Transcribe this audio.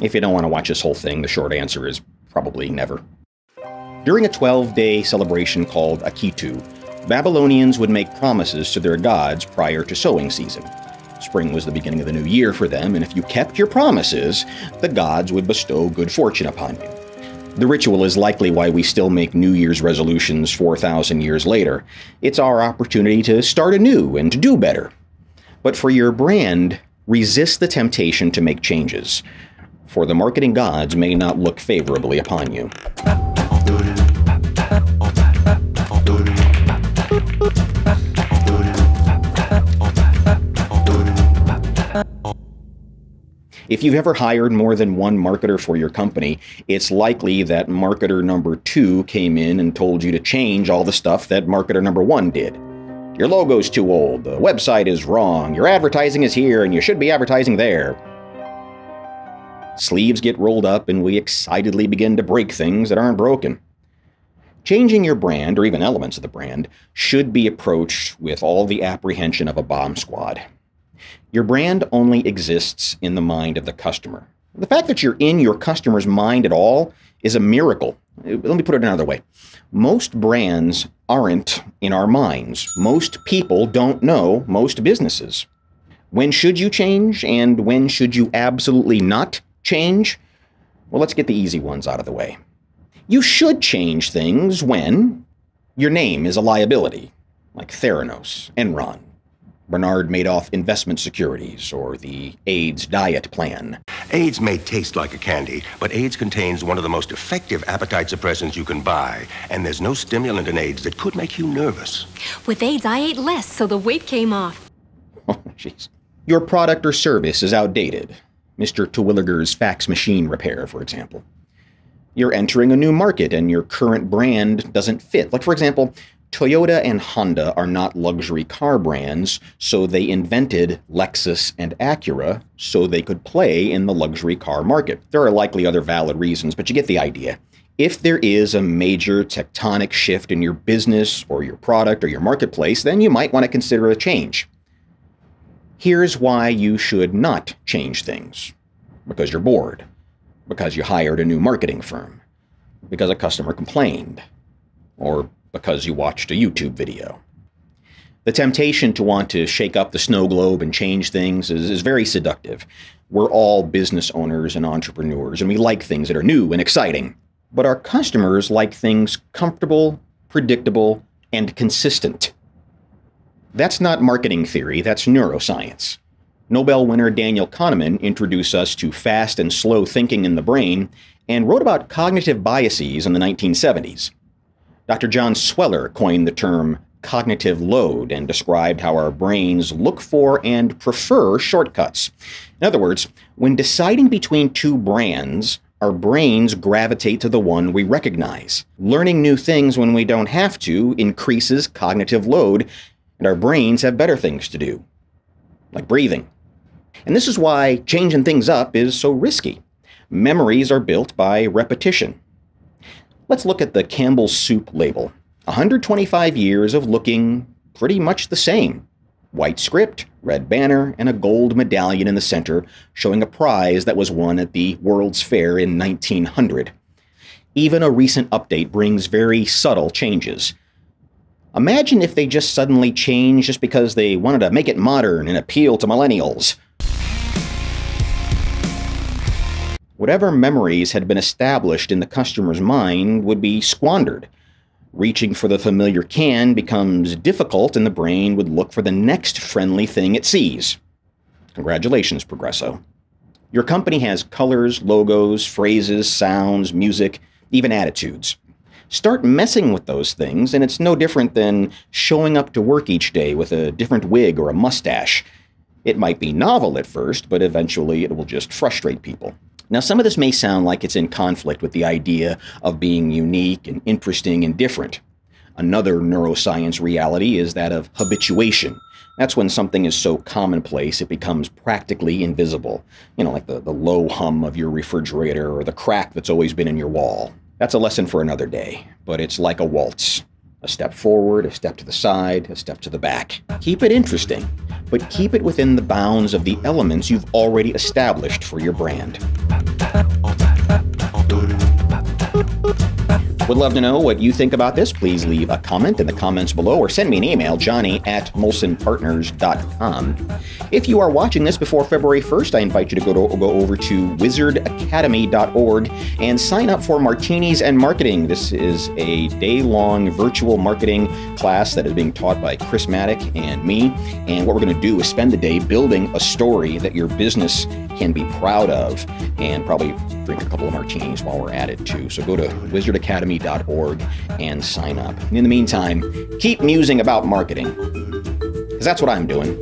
If you don't want to watch this whole thing, the short answer is probably never. During a 12 day celebration called Akitu, Babylonians would make promises to their gods prior to sowing season. Spring was the beginning of the new year for them, and if you kept your promises, the gods would bestow good fortune upon you. The ritual is likely why we still make New Year's resolutions 4,000 years later. It's our opportunity to start anew and to do better. But for your brand, resist the temptation to make changes, for the marketing gods may not look favorably upon you. If you've ever hired more than one marketer for your company, it's likely that marketer number two came in and told you to change all the stuff that marketer number one did. Your logo's too old, the website is wrong, your advertising is here, and you should be advertising there. Sleeves get rolled up, and we excitedly begin to break things that aren't broken. Changing your brand, or even elements of the brand, should be approached with all the apprehension of a bomb squad. Your brand only exists in the mind of the customer. The fact that you're in your customer's mind at all is a miracle. Let me put it another way. Most brands aren't in our minds. Most people don't know most businesses. When should you change and when should you absolutely not change? Well, let's get the easy ones out of the way. You should change things when your name is a liability, like Theranos, Enron, Bernard Madoff Investment Securities, or the Ayds Diet Plan. Ayds may taste like a candy, but Ayds contains one of the most effective appetite suppressants you can buy. And there's no stimulant in Ayds that could make you nervous. With Ayds, I ate less, so the weight came off. Oh, jeez. Your product or service is outdated. Mr. Terwilliger's fax machine repair, for example. You're entering a new market and your current brand doesn't fit. Like, for example, Toyota and Honda are not luxury car brands, so they invented Lexus and Acura so they could play in the luxury car market. There are likely other valid reasons, but you get the idea. If there is a major tectonic shift in your business or your product or your marketplace, then you might want to consider a change. Here's why you should not change things because you're bored, because you hired a new marketing firm, because a customer complained, or because you watched a YouTube video. The temptation to want to shake up the snow globe and change things is, is very seductive. We're all business owners and entrepreneurs, and we like things that are new and exciting. But our customers like things comfortable, predictable, and consistent. That's not marketing theory, that's neuroscience. Nobel winner Daniel Kahneman introduced us to fast and slow thinking in the brain and wrote about cognitive biases in the 1970s. Dr. John Sweller coined the term cognitive load and described how our brains look for and prefer shortcuts. In other words, when deciding between two brands, our brains gravitate to the one we recognize. Learning new things when we don't have to increases cognitive load, and our brains have better things to do, like breathing. And this is why changing things up is so risky. Memories are built by repetition. Let's look at the Campbell's Soup label. 125 years of looking pretty much the same. White script, red banner, and a gold medallion in the center showing a prize that was won at the World's Fair in 1900. Even a recent update brings very subtle changes. Imagine if they just suddenly changed just because they wanted to make it modern and appeal to millennials. Whatever memories had been established in the customer's mind would be squandered. Reaching for the familiar can becomes difficult, and the brain would look for the next friendly thing it sees. Congratulations, Progresso. Your company has colors, logos, phrases, sounds, music, even attitudes. Start messing with those things, and it's no different than showing up to work each day with a different wig or a mustache. It might be novel at first, but eventually it will just frustrate people. Now, some of this may sound like it's in conflict with the idea of being unique and interesting and different. Another neuroscience reality is that of habituation. That's when something is so commonplace it becomes practically invisible. You know, like the, the low hum of your refrigerator or the crack that's always been in your wall. That's a lesson for another day, but it's like a waltz. A step forward, a step to the side, a step to the back. Keep it interesting, but keep it within the bounds of the elements you've already established for your brand. Would love to know what you think about this. Please leave a comment in the comments below or send me an email, johnny at molsonpartners.com. If you are watching this before February 1st, I invite you to go, to, go over to wizardacademy.org and sign up for Martinis and Marketing. This is a day long virtual marketing class that is being taught by Chris Maddock and me. And what we're going to do is spend the day building a story that your business can be proud of and probably drink a couple of martinis while we're at it too. So go to wizardacademy.org and sign up. In the meantime, keep musing about marketing because that's what I'm doing.